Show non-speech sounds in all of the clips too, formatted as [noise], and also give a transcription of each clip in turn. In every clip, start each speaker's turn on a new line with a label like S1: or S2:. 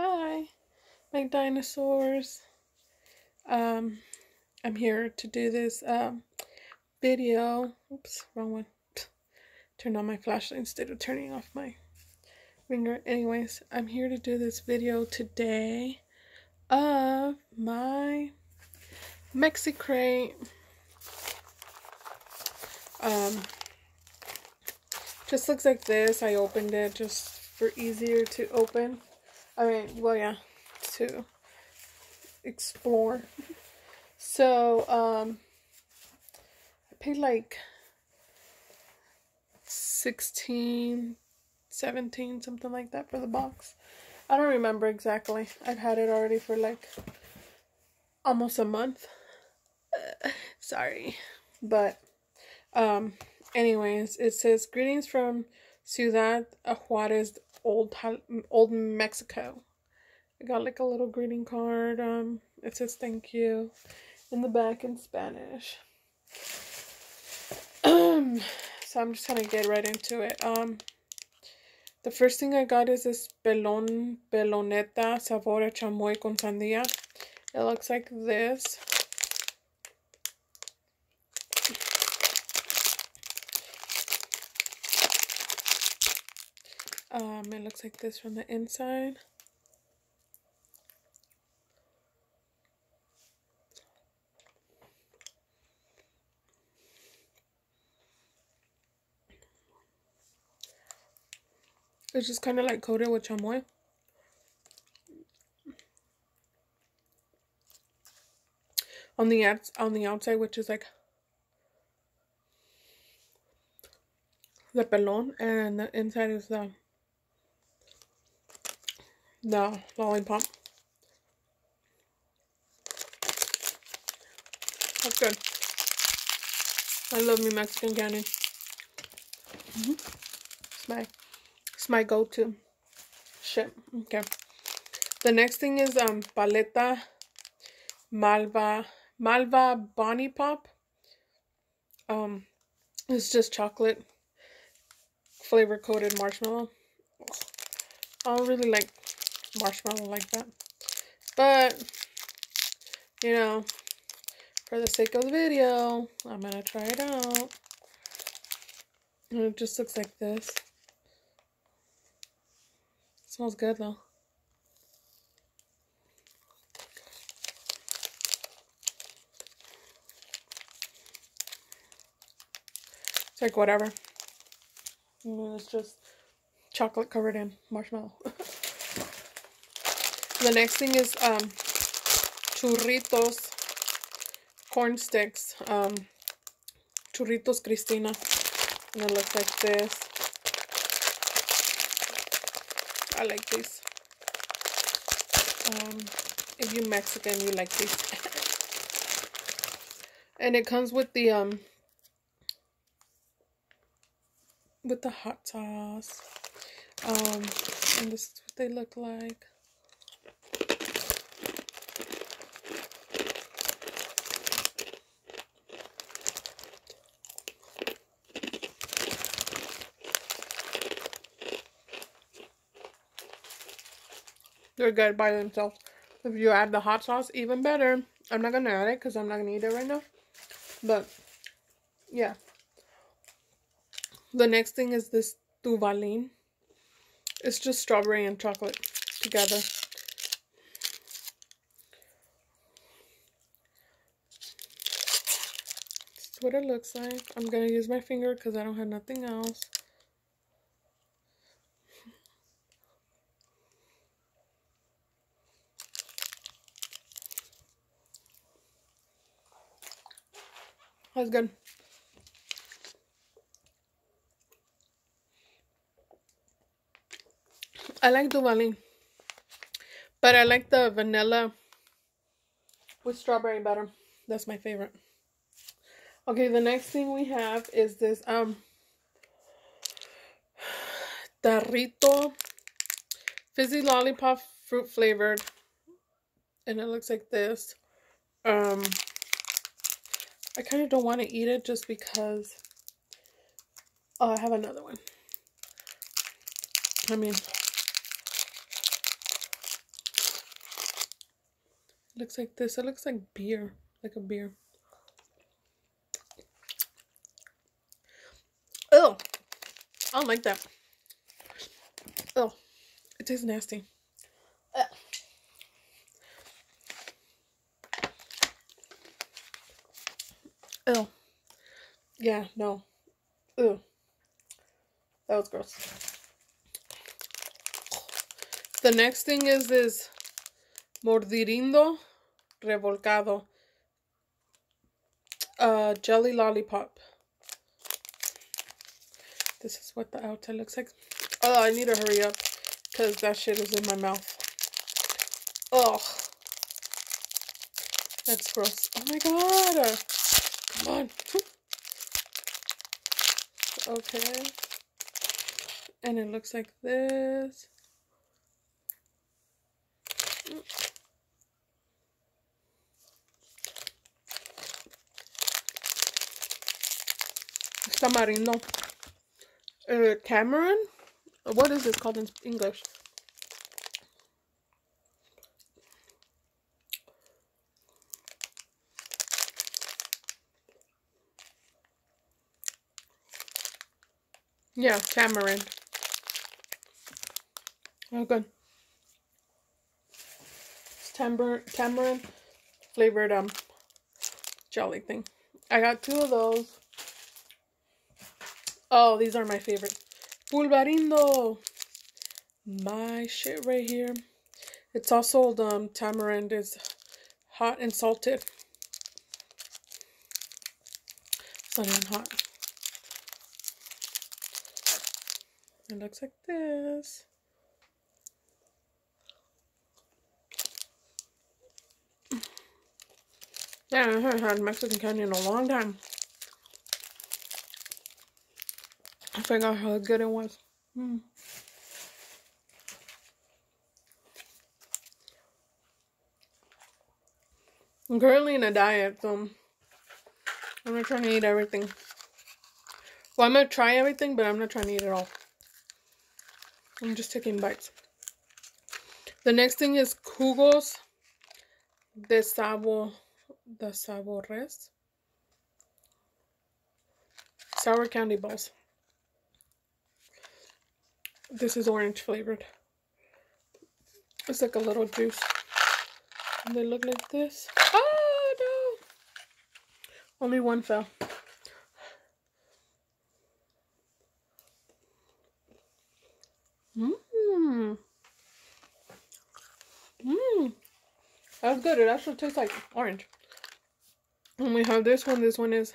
S1: Hi, my dinosaurs. Um, I'm here to do this um, video. Oops, wrong one. [laughs] Turned on my flashlight instead of turning off my ringer. Anyways, I'm here to do this video today of my Mexicrate. Um, just looks like this. I opened it just for easier to open. I mean, well, yeah, to explore. So, um, I paid like 16, 17, something like that for the box. I don't remember exactly. I've had it already for like almost a month. Uh, [sighs] sorry. But, um, anyways, it says, Greetings from Ciudad Juarez, Old, Old Mexico. I got like a little greeting card. Um, it says thank you in the back in Spanish. Um, so I'm just gonna get right into it. Um, the first thing I got is this pelon peloneta sabor chamoy con sandía. It looks like this. Um, it looks like this from the inside. It's just kind of like coated with chamoy. On the ads on the outside, which is like the pelon, and the inside is the the lollipop. That's good. I love me Mexican candy. Mm -hmm. It's my it's my go-to. Shit. Okay. The next thing is um paleta malva malva bonnie pop. Um it's just chocolate flavor coated marshmallow. I don't really like marshmallow like that. But, you know, for the sake of the video, I'm going to try it out. And it just looks like this. It smells good though. It's like whatever. it's just chocolate covered in marshmallow. [laughs] The next thing is um, churritos, corn sticks, um, churritos Cristina. And it looks like this. I like these. Um, if you're Mexican, you like these. [laughs] and it comes with the, um, with the hot sauce. Um, and this is what they look like. They're good by themselves. If you add the hot sauce, even better. I'm not going to add it because I'm not going to eat it right now. But, yeah. The next thing is this Duvalin. It's just strawberry and chocolate together. That's what it looks like. I'm going to use my finger because I don't have nothing else. That's good. I like Duvalin. But I like the vanilla with strawberry butter. That's my favorite. Okay, the next thing we have is this um [sighs] Tarrito fizzy lollipop fruit flavored. And it looks like this. Um I kind of don't want to eat it just because oh, I have another one. I mean, Looks like this. It looks like beer. Like a beer. Oh, I don't like that. Oh, it tastes nasty. Oh, yeah, no. Ew. That was gross. The next thing is this Mordirindo Revolcado uh, Jelly Lollipop. This is what the outside looks like. Oh, I need to hurry up because that shit is in my mouth. Oh, that's gross. Oh my god. Come on. okay. And it looks like this. Tamarindo. Uh, Cameron? What is this called in English? Yeah, tamarind. Oh, good. It's tamar tamarind flavored um jelly thing. I got two of those. Oh, these are my favorite. Pulparindo. My shit right here. It's also the um, tamarind is hot and salted. Not even hot. It looks like this. Yeah, I haven't had Mexican candy in a long time. I forgot how good it was. Mm. I'm currently in a diet, so I'm not trying to eat everything. Well, I'm gonna try everything, but I'm not trying to eat it all. I'm just taking bites. The next thing is jugos de sabor, de sabores. Sour candy balls. This is orange flavored. It's like a little juice. And they look like this. Oh no! Only one fell. That's good. It actually tastes like orange. And we have this one. This one is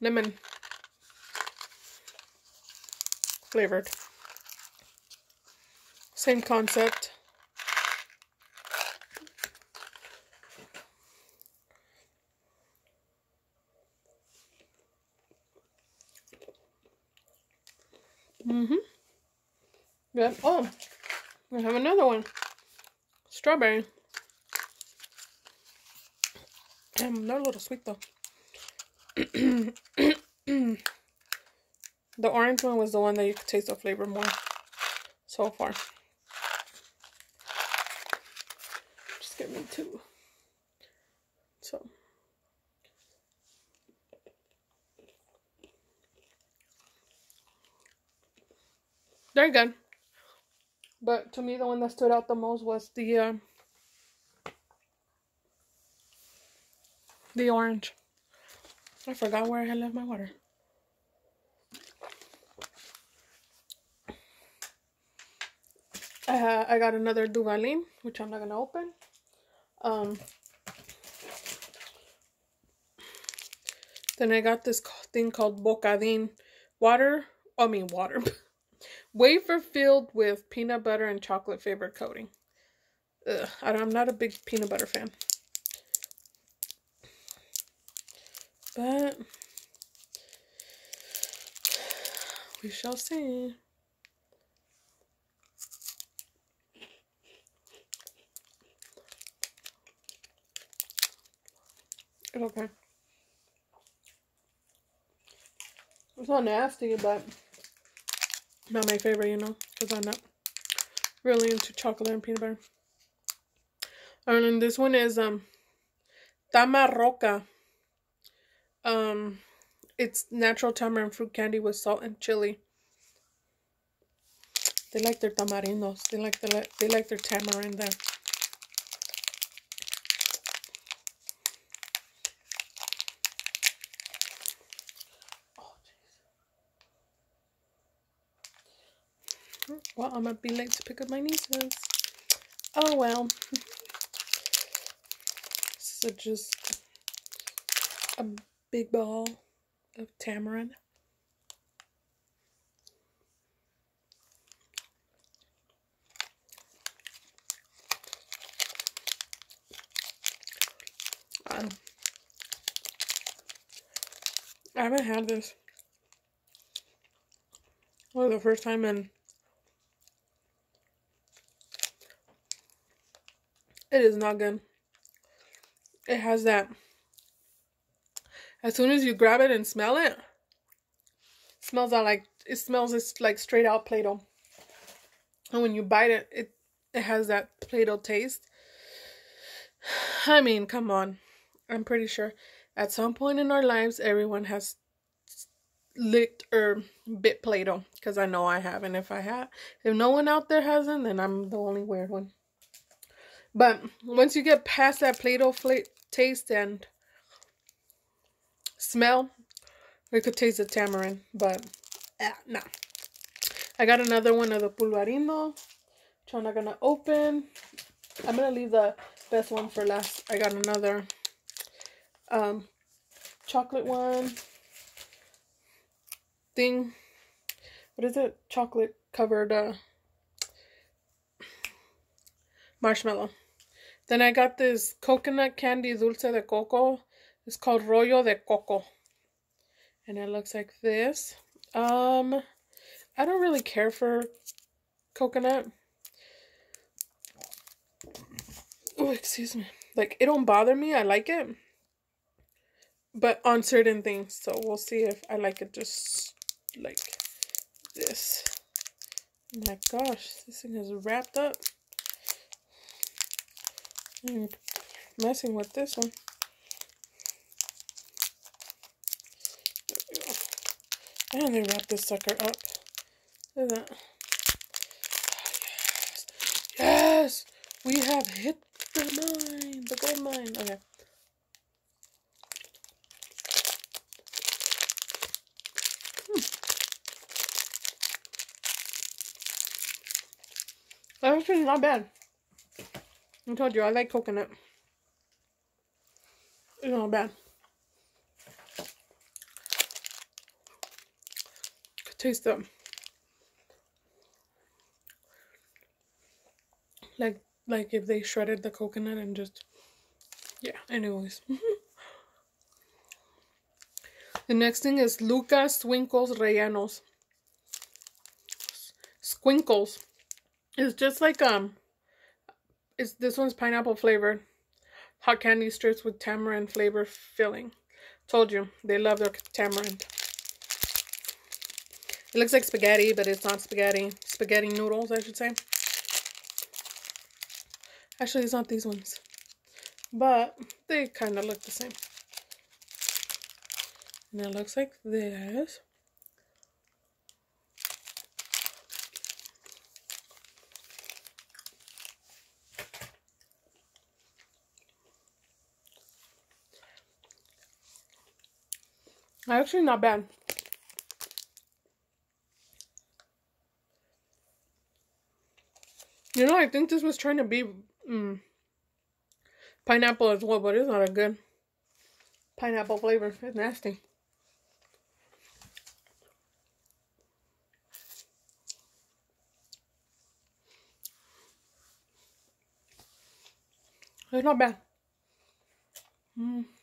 S1: lemon flavored. Same concept. Mm-hmm. Yeah. Oh, we have another one. Strawberry. Um, they're a little sweet though. The orange one was the one that you could taste the flavor more so far. Just give me two. So. They're good. But to me, the one that stood out the most was the, uh, the orange. I forgot where I had left my water. I, I got another Duvalin, which I'm not going to open. Um, then I got this thing called Bocadin water. I mean, water. [laughs] Wafer filled with peanut butter and chocolate flavored coating. Ugh, I am not a big peanut butter fan. But we shall see. It's okay. It's not nasty, but not my favorite, you know, because I'm not really into chocolate and peanut butter. And then this one is um Tamarroca. Um it's natural tamarind fruit candy with salt and chili. They like their tamarindos. They like the they like their tamarind there. Well, I'm gonna be late to pick up my nieces. Oh well. [laughs] So just a big ball of tamarind. Um, I haven't had this. for the first time in It is not good. It has that. As soon as you grab it and smell it, smells out like it smells it's like straight out Play-Doh. And when you bite it, it it has that Play-Doh taste. [sighs] I mean, come on. I'm pretty sure at some point in our lives everyone has licked or bit Play-Doh because I know I have and if I have if no one out there hasn't then I'm the only weird one. But once you get past that Play-Doh taste and smell, we could taste the tamarind. But, eh, nah. I got another one of the Pulparindo, which I'm not to open. I'm to leave the best one for last. I got another um, chocolate one thing. What is it? Chocolate covered uh, marshmallow. Then I got this coconut candy dulce de coco. It's called Rollo de Coco. And it looks like this. Um, I don't really care for coconut. Oh, excuse me. Like, it don't bother me. I like it. But on certain things. So, we'll see if I like it just like this. Oh my gosh, this thing is wrapped up. I'm messing with this one. And they wrap this sucker up. Look at that. yes. Yes! We have hit the mine. The gold mine. Okay. Hmm. That's not bad. I told you I like coconut. It's not bad. Taste them. Like like if they shredded the coconut and just yeah, anyways. [laughs] the next thing is Lucas Swinkles Rellenos. Skwinkles. It's just like um is this one's pineapple flavored. Hot candy strips with tamarind flavor filling. Told you, they love their tamarind. It looks like spaghetti, but it's not spaghetti. Spaghetti noodles, I should say. Actually, it's not these ones. But they kind of look the same. And it looks like this. Actually, not bad. You know, I think this was trying to be mm, pineapple as well, but it's not a good pineapple flavor. It's nasty. It's not bad. Mm.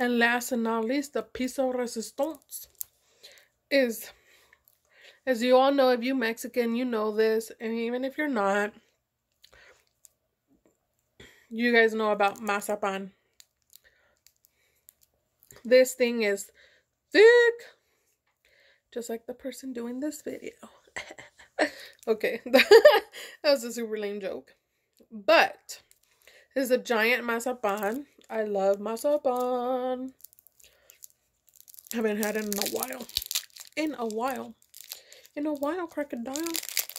S1: And last and not least, the piso resistance is, as you all know, if you're Mexican, you know this. And even if you're not, you guys know about mazapan. This thing is thick. Just like the person doing this video. [laughs] okay, [laughs] that was a super lame joke. But, this is a giant mazapan. I love my mazapan. Haven't had it in a while. In a while. In a while, crocodile.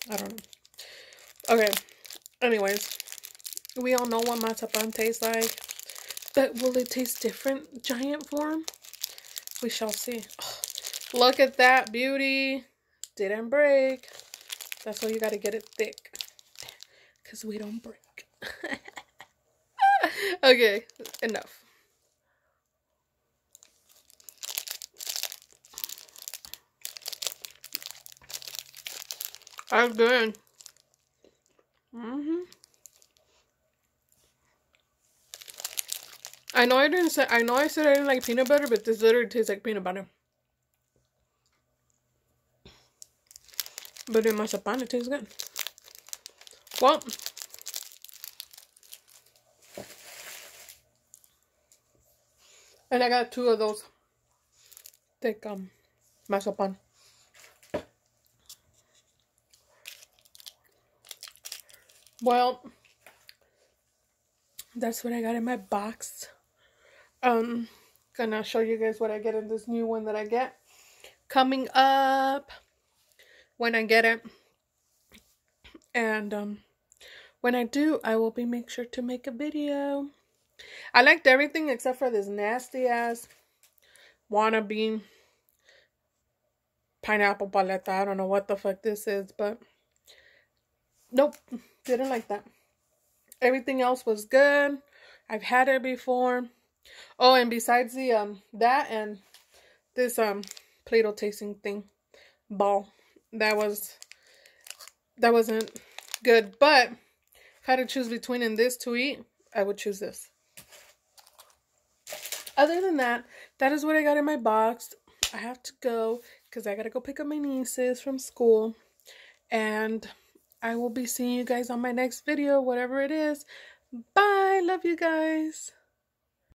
S1: I don't know. Okay. Anyways, we all know what my mazapan tastes like. But will it taste different giant form? We shall see. Oh, look at that beauty. Didn't break. That's why you got to get it thick. Because we don't break. [laughs] [laughs] okay, enough. That's good. Mm-hmm. I know I didn't say I know I said I didn't like peanut butter, but this literally tastes like peanut butter. But in mazapan, it tastes good. Well, and I got two of those thick um mazapan. Well, that's what I got in my box. Um, gonna show you guys what I get in this new one that I get. Coming up when I get it. And um when I do, I will be make sure to make a video. I liked everything except for this nasty ass wannabe pineapple paleta. I don't know what the fuck this is, but nope. Didn't like that. Everything else was good. I've had it before. Oh, and besides the um that and this um Play-Doh tasting thing ball, that was that wasn't good. But had to choose between and this to eat, I would choose this. Other than that, that is what I got in my box. I have to go because I got to go pick up my nieces from school. And I will be seeing you guys on my next video, whatever it is. Bye. Love you guys.